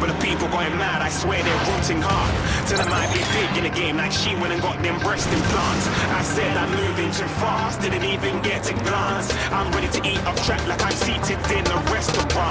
couple of people going mad. I swear they're rooting hard. Till I might be big in the game, like she went and got them breast implants. I said I'm moving too fast, didn't even get a glance. I'm ready to eat up track like I'm seated in a restaurant.